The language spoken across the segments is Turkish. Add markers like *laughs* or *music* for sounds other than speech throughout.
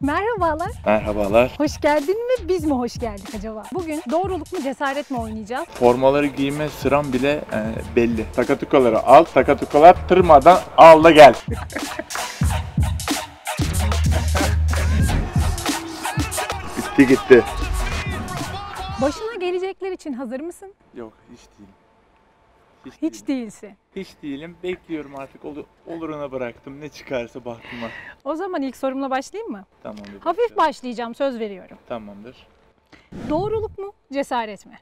Merhabalar. Merhabalar. Hoş geldin mi? Biz mi hoş geldik acaba? Bugün doğruluk mu cesaret mi oynayacağız? Formaları giyme sıram bile e, belli. Takatukaları al, takatukalar tırmadan al da gel. *laughs* Bitti gitti. Başına gelecekler için hazır mısın? Yok hiç değilim. Hiç, Hiç değilim. değilsin. Hiç değilim. Bekliyorum artık. Olur, oluruna bıraktım. Ne çıkarsa baktıma. O zaman ilk sorumla başlayayım mı? Tamam. bir Hafif başlayacağım söz veriyorum. Tamamdır. Doğruluk mu cesaret mi?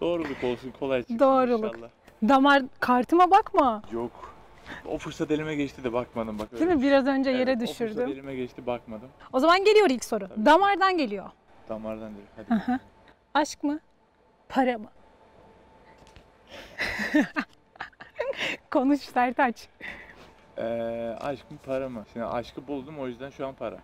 Doğruluk olsun. Kolay çıksın Doğruluk. inşallah. Damar kartıma bakma. Yok. O fırsat elime geçti de bakmadım bak. Değil mi? bir şey. Biraz önce yere Evet, O fırsat düşürdüm. elime geçti bakmadım. O zaman geliyor ilk soru. Tabii. Damardan geliyor. Damardan direkt. Hadi. Aşk mı? Para mı? *laughs* Konuş Sertaç. Ee, aşk mı para mı? Şimdi aşkı buldum o yüzden şu an para.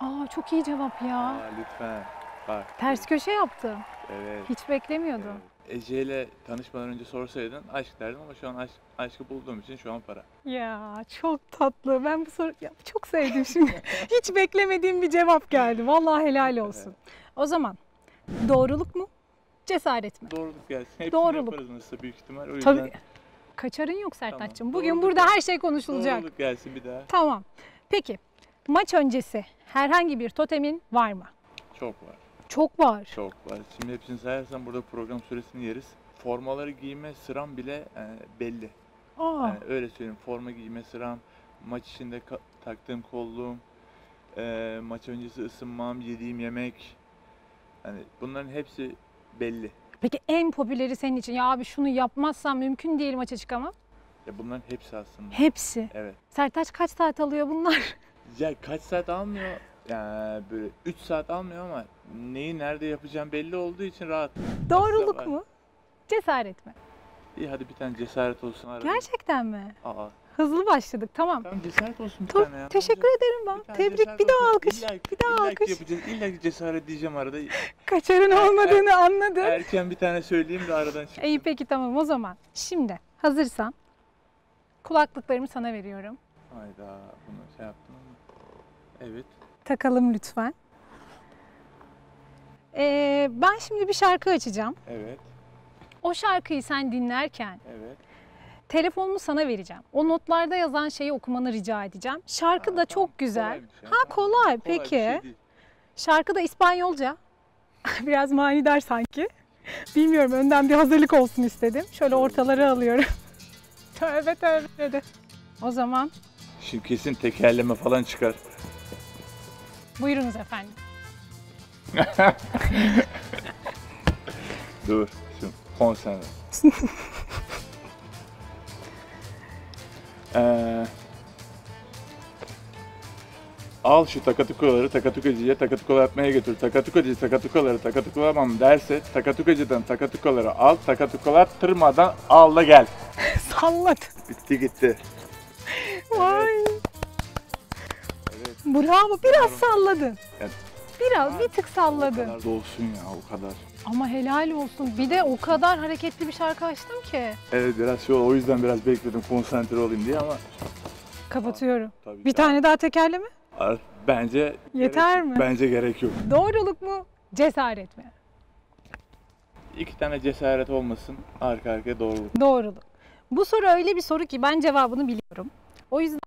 Aa çok iyi cevap ya. Aa, lütfen. Bak. Ters köşe yaptım. Evet. Hiç beklemiyordum. evet. Ece ile tanışmadan önce sorsaydın aşk derdim ama şu an aşk, aşkı bulduğum için şu an para. Ya çok tatlı. Ben bu soru ya, çok sevdim şimdi. *laughs* Hiç beklemediğim bir cevap geldi. Vallahi helal olsun. O zaman doğruluk mu? Cesaret mi? Doğruluk gelsin. Hepsini Doğruluk. yaparız nasılsa büyük ihtimal. O yüzden Tabii. Kaçarın yok Sertaç'cığım. Tamam, Bugün doğruluk burada gelsin. her şey konuşulacak. doğruluk gelsin bir daha. Tamam. Peki maç öncesi herhangi bir totemin var mı? Çok var. Çok var. Çok var. Şimdi hepsini sayarsam burada program süresini yeriz. Formaları giyme sıram bile e, belli. Aa, Yani öyle söyleyeyim. Forma giyme sıram, maç içinde taktığım kolluğum, e, maç öncesi ısınmam, yediğim yemek. Hani bunların hepsi belli. Peki en popüleri senin için ya abi şunu yapmazsam mümkün değil maça çıkamam. Ya bunların hepsi aslında. Hepsi. Evet. Sertaç kaç saat alıyor bunlar? *laughs* Ya kaç saat almıyor? Yani böyle 3 saat almıyor ama neyi nerede yapacağım belli olduğu için rahat. Doğruluk mu? Cesaret mi? İyi hadi bir tane cesaret olsun arada. Gerçekten mi? Aa. Hızlı başladık tamam. Tamam cesaret olsun bir Tamam, tane ya. Teşekkür Olacak. ederim Bir ben. tane Tebrik bir daha alkış. İlla Bir daha illa alkış. yapacağız. İlla ki cesaret diyeceğim arada. Kaçarın olmadığını anladım. Erken bir tane söyleyeyim de aradan çık. İyi peki tamam o zaman. Şimdi hazırsan kulaklıklarımı sana veriyorum. Hayda bunu şey yaptım ama. Evet. Takalım lütfen. Ee, ben şimdi bir şarkı açacağım. Evet. O şarkıyı sen dinlerken Evet. Telefonumu sana vereceğim. O notlarda yazan şeyi okumanı rica edeceğim. Şarkı Ha, da tamam, çok güzel. ya. Ha kolay bir peki. şey değil. Şarkı da İspanyolca. *laughs* Biraz manidar sanki. Bilmiyorum önden bir hazırlık olsun istedim. Şöyle ortaları alıyorum. *laughs* tövbe tövbe dedi. O zaman Şimdi kesin tekerleme falan çıkar. buyurunuz efendim. *laughs* Dur. Şimdi konsantre. Al şu takatukaları takatukacıya takatukalı yapmaya götür. Takatukacı takatukaları takatukalamam derse takatukacıdan takatukaları al. Takatukalar tırmadan al da gel. *laughs* Salladı. Bitti gitti. *laughs* Vay. Evet. Bravo biraz salladın. Evet. Biraz bir tık O salladın. kadar da olsun ya o kadar. Ama helal olsun. Bir de o kadar hareketli bir şarkı açtım ki. Evet biraz şey. O yüzden biraz bekledim konsantre olayım diye ama Kapatıyorum. tabii Bir ki- tane daha tekerleme. Bence Yeter gerek- mi? Bence gerek yok. Doğruluk mu? Cesaret mi? İki tane cesaret olmasın arka arkaya doğruluk. Doğruluk. Bu soru öyle bir soru ki ben cevabını biliyorum. O yüzden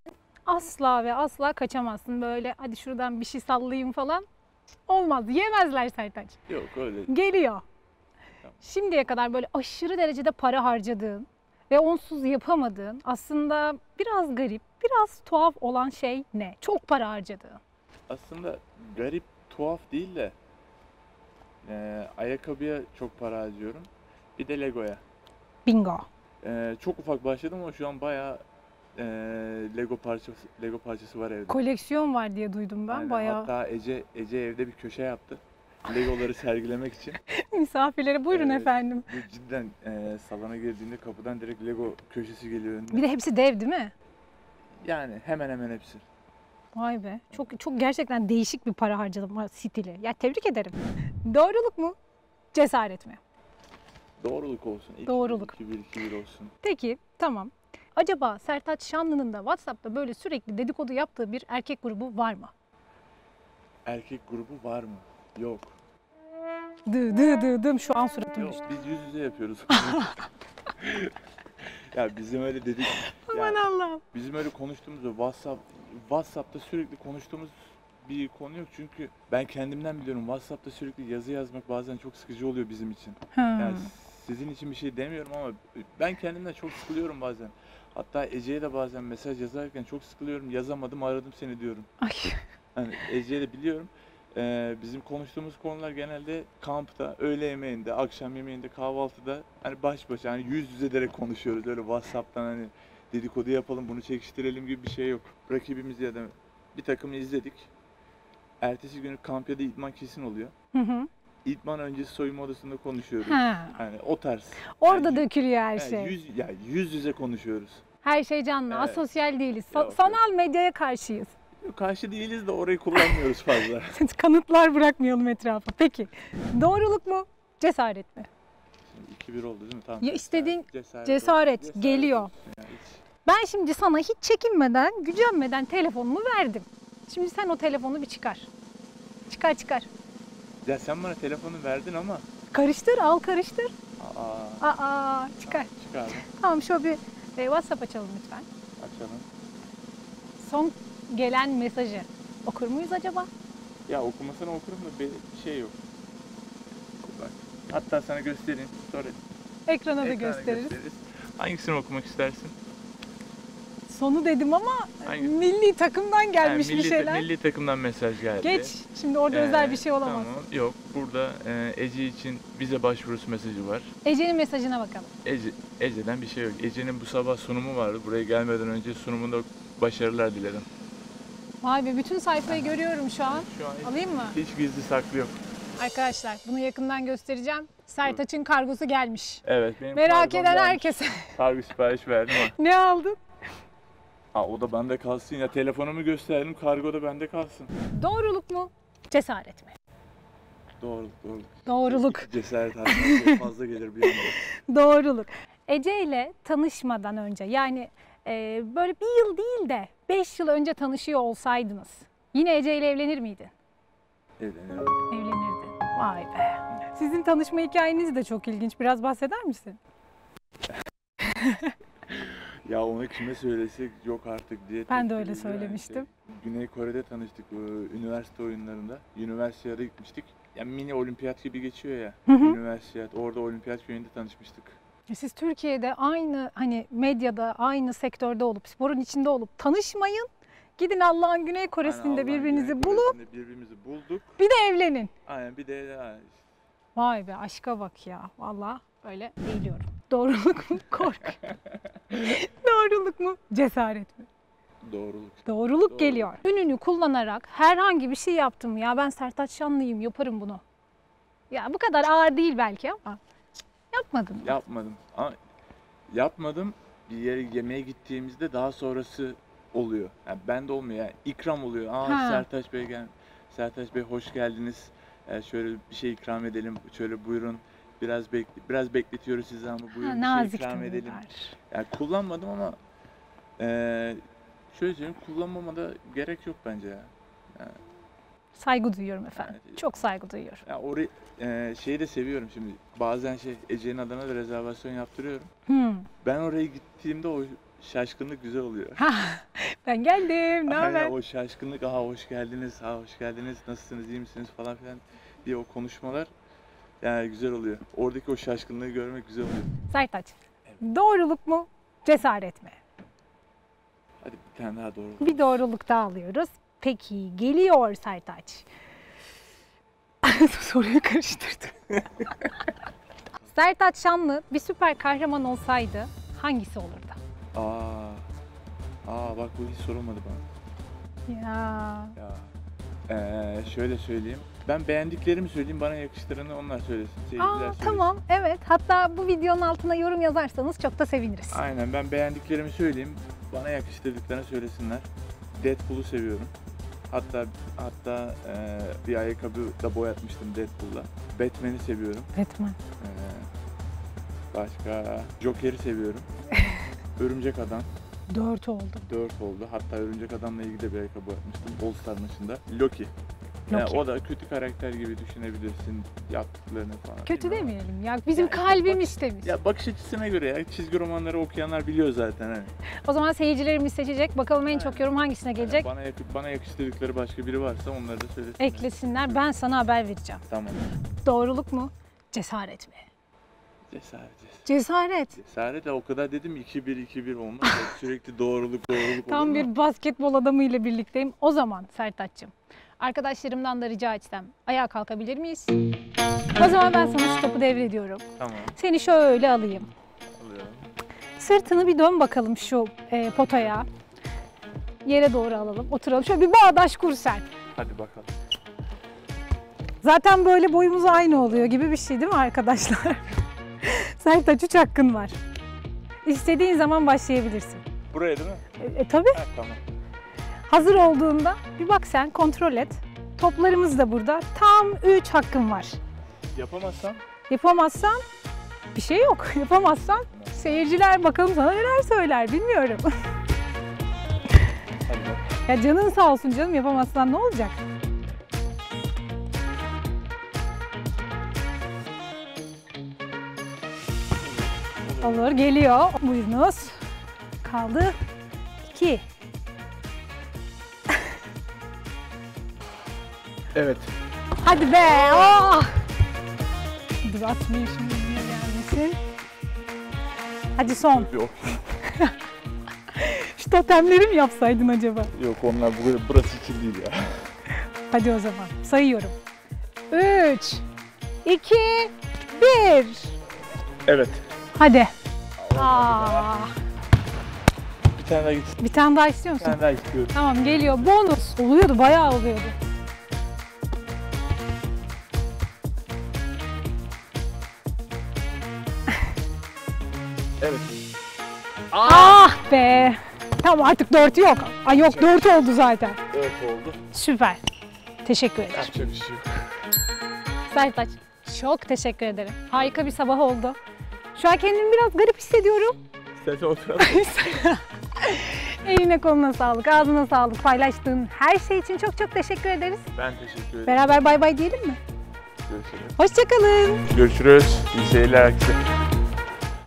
asla ve asla kaçamazsın. Böyle hadi şuradan bir şey sallayayım falan. Olmaz. Yemezler Sertaç. Yok öyle. Geliyor. Tamam. Şimdiye kadar böyle aşırı derecede para harcadığın ve onsuz yapamadığın aslında biraz garip, biraz tuhaf olan şey ne? Çok para harcadığın. Aslında garip, tuhaf değil de eee, ayakkabıya çok para harcıyorum. Bir de Lego'ya. Bingo. Eee, çok ufak başladım ama şu an bayağı eee, Lego parçası Lego parçası var evde. Koleksiyon var diye duydum ben Aynen. bayağı. Hatta Ece Ece evde bir köşe yaptı. Legoları sergilemek için. *laughs* Misafirlere buyurun Evet. efendim. Bu cidden eee, salona girdiğinde kapıdan direkt Lego köşesi geliyor önüne. Bir de hepsi dev değil mi? Yani hemen hemen hepsi. Vay be. Çok çok gerçekten değişik bir para harcama stili. Ya tebrik ederim. Doğruluk mu? Cesaret mi? Doğruluk olsun. İki, Doğruluk. 2 1 2 1 olsun. Peki tamam. Acaba Sertaç Şanlı'nın da WhatsApp'ta böyle sürekli dedikodu yaptığı bir erkek grubu var mı? Erkek grubu var mı? Yok. Dı dı dı dım şu an suratım Yok. düştü. Biz yüz yüze yapıyoruz. *laughs* *laughs* ya bizim öyle dedik. Aman Allah'ım. bizim öyle konuştuğumuz WhatsApp WhatsApp'ta sürekli konuştuğumuz bir konu yok çünkü ben kendimden biliyorum WhatsApp'ta sürekli yazı yazmak bazen çok sıkıcı oluyor bizim için. Ha. Yani sizin için bir şey demiyorum ama ben kendimden çok sıkılıyorum bazen. Hatta Ece'ye de bazen mesaj yazarken çok sıkılıyorum. Yazamadım aradım seni diyorum. Ay. Hani Ece'ye de biliyorum. Ee, bizim konuştuğumuz konular genelde kampta, öğle yemeğinde, akşam yemeğinde, kahvaltıda hani baş başa hani yüz yüze ederek konuşuyoruz. Öyle WhatsApp'tan hani dedikodu yapalım, bunu çekiştirelim gibi bir şey yok. Rakibimiz ya da bir takımı izledik. Ertesi günü kamp ya da idman kesin oluyor. Hı hı. İdman öncesi soyunma odasında konuşuyoruz. Ha. Yani o tarz. Orada Yani- dökülüyor her Yani şey. yüz, ya yüz yüze konuşuyoruz. Her şey canlı. Evet. Asosyal değiliz. Sa- sanal medyaya karşıyız. Karşı değiliz de orayı kullanmıyoruz fazla. *laughs* Kanıtlar bırakmayalım etrafa. Peki. Doğruluk mu? Cesaret mi? Şimdi 2-1 oldu değil mi? Tamam. Ya istediğin cesaret, cesaret olsun. geliyor. hiç. Ben şimdi sana hiç çekinmeden, gücenmeden telefonumu verdim. Şimdi sen o telefonu bir çıkar. Çıkar çıkar. Ya sen bana telefonu verdin ama. Karıştır, al karıştır. Aa, Aa, çıkar. çıkardım. Tamam şöyle bir e, WhatsApp açalım lütfen. Açalım. Son gelen mesajı okur muyuz acaba? Ya okumasını okurum da bir şey yok. Hatta sana göstereyim. Sonra Ekrana da ekrana gösteririz. Hangisini okumak istersin? Sonu dedim ama Hangisi? milli takımdan gelmiş Ha, milli, bir şeyler. milli takımdan mesaj geldi. Geç. Şimdi orada Ee, özel bir şey olamaz. Tamam. Yok. Burada e, Ece için vize başvurusu mesajı var. Ece'nin mesajına bakalım. Ece, Ece'den bir şey yok. Ece'nin bu sabah sunumu vardı. Buraya gelmeden önce sunumunda başarılar dilerim. Vay be bütün sayfayı görüyorum şu an. Şu an hiç, Alayım mı? hiç gizli saklı yok. Arkadaşlar bunu yakından göstereceğim. Sertaç'ın kargosu gelmiş. Evet benim Merak eden gelmiş. herkese. Kargo sipariş verdim *laughs* ne aldın? Ha o da bende kalsın ya. Telefonumu gösterdim. Kargo da bende kalsın. Doğruluk mu? Cesaret mi? Doğru, doğru. Doğruluk. Cesaret çok *laughs* fazla gelir bir anda. Doğruluk. Ece ile tanışmadan önce yani e, böyle bir yıl değil de 5 yıl önce tanışıyor olsaydınız yine Ece ile evlenir miydin? Evleniyorum. Evlenirdin. Vay be. Sizin tanışma hikayeniz de çok ilginç. Biraz bahseder misin? *laughs* Ya onu kime söylesek yok artık diye. Ben de öyle yani. söylemiştim. Şey, Güney Kore'de tanıştık e, üniversite oyunlarında. Üniversiteye gitmiştik. Ya mini olimpiyat gibi geçiyor ya. Hı hı. Üniversiteyat. Orada olimpiyat köyünde tanışmıştık. Siz Türkiye'de aynı hani medyada aynı sektörde olup sporun içinde olup tanışmayın. Gidin Allah'ın Güney Kore'sinde Aynen, birbirinizi Güney bulup Kore'sinde birbirimizi bulduk. bir de evlenin. Aynen bir de ha, Vay be aşka bak ya. Valla öyle eğiliyorum. Doğruluk mu? *laughs* Kork. Doğruluk mu? Cesaret mi? doğruluk. Doğruluk Doğru. geliyor. Ününü kullanarak herhangi bir şey yaptım ya ben Sertaç Şanlıyım yaparım bunu. Ya bu kadar ağır değil belki ama yapmadın. mı? Yapmadım. Ama yapmadım. Bir yere yemeğe gittiğimizde daha sonrası oluyor. Yani ben de olmuyor. Yani ikram oluyor. Aa Ha. Sertaç Bey gel. Sertaç Bey hoş geldiniz. Ee, şöyle bir şey ikram edelim. Şöyle buyurun. Biraz bekle biraz bekletiyoruz sizi ama buyurun Ha, bir şey ikram edelim. Yani kullanmadım ama eee şöyle söyleyeyim kullanmama da gerek yok bence ya. Saygı duyuyorum efendim. Evet. Çok saygı duyuyorum. Ya orayı eee, şeyi de seviyorum şimdi. Bazen şey Ece'nin adına da rezervasyon yaptırıyorum. Hmm. Ben oraya gittiğimde o şaşkınlık güzel oluyor. Ben geldim. Ne haber? o şaşkınlık, aha hoş geldiniz, ha hoş geldiniz, nasılsınız, iyi misiniz falan filan diye o konuşmalar yani güzel oluyor. Oradaki o şaşkınlığı görmek güzel oluyor. Sertaç. Doğruluk mu? Cesaret mi? Hadi bir tane daha doğru. Bir doğruluk daha alıyoruz. Peki geliyor Sertaç. *laughs* Soruyu karıştırdım. *laughs* Sertaç Şanlı bir süper kahraman olsaydı hangisi olurdu? Aa, aa bak bu hiç sorulmadı bana. Ya Ya ee, şöyle söyleyeyim. Ben beğendiklerimi söyleyeyim, bana yakıştıranı onlar söylesin. Seyirciler Aa, söylesin. tamam evet hatta bu videonun altına yorum yazarsanız çok da seviniriz. Aynen ben beğendiklerimi söyleyeyim. Bana yakıştırdıklarını söylesinler. Deadpool'u seviyorum. Hatta hatta eee, bir ayakkabı da boyatmıştım Deadpool'la. Batman'i seviyorum. Batman. Eee, başka Joker'i seviyorum. *laughs* Örümcek Adam 4 oldu. 4 oldu. Hatta Örümcek Adam'la ilgili de bir ayakkabı yapmıştım. All Star maçında. Loki. Yani Loki. o da kötü karakter gibi düşünebilirsin yaptıklarını falan. Kötü Bilmiyorum. demeyelim ya. Bizim Ya işte kalbimiz temiz. Ya bakış açısına göre ya çizgi romanları okuyanlar biliyor zaten hani. O zaman seyircilerimiz seçecek. Bakalım en çok Aynen. yorum hangisine gelecek? Bana yakı- bana yakıştırdıkları başka biri varsa onları da söylesinler. Eklesinler. Ben sana haber vereceğim. Tamam. Doğruluk mu? Cesaret mi? Cesaret. Cesaret. Cesaret o kadar dedim 2-1 2-1 olmaz. Sürekli doğruluk doğruluk olur Tam mu? bir basketbol adamı ile birlikteyim. O zaman Sertaç'cığım, arkadaşlarımdan da rica etsem ayağa kalkabilir miyiz? O zaman ben sana şu topu devrediyorum. Tamam. Seni şöyle alayım. Alıyorum. Sırtını bir dön bakalım şu e, potaya. Yere doğru alalım, oturalım. Şöyle bir bağdaş kur sen. Hadi bakalım. Zaten böyle boyumuz aynı oluyor gibi bir şey değil mi arkadaşlar? *laughs* Sertaç 3 hakkın var. İstediğin zaman başlayabilirsin. Buraya değil mi? E, e, tabii. Ha, tamam. Hazır olduğunda bir bak sen kontrol et. Toplarımız da burada. Tam 3 hakkın var. Yapamazsam Yapamazsan bir şey yok. *laughs* Yapamazsan seyirciler bakalım sana neler söyler bilmiyorum. ya canın sağ olsun canım yapamazsan ne olacak? Olur geliyor. Buyurunuz. Kaldı 2. Evet. Hadi be. Oh! Dur atmayayım şimdi gelmesin. Hadi son. Okuyayım. *laughs* Şu totemleri mi yapsaydın acaba? Yok onlar bu- burası için değil ya. Hadi o zaman sayıyorum. 3, 2, 1. Evet. Hadi. Aa, Bir tane daha git. bir tane daha istiyor Bir musun? tane daha istiyorum. Tamam geliyor. Bonus. Oluyordu bayağı oluyordu. Evet. Ah be. Tamam artık 4 yok. Ay yok 4 oldu zaten. 4 oldu. Süper. Teşekkür ederim. Yapacak bir şey yok. Sertaç çok teşekkür ederim. Harika bir sabah oldu. Şu an kendimi biraz garip hissediyorum. İstersen oturalım. *laughs* Eline koluna sağlık, ağzına sağlık. Paylaştığın her şey için çok çok teşekkür ederiz. ben teşekkür ederim. Beraber bay bay diyelim mi? Görüşürüz. Hoşçakalın. Görüşürüz. İyi seyirler herkese.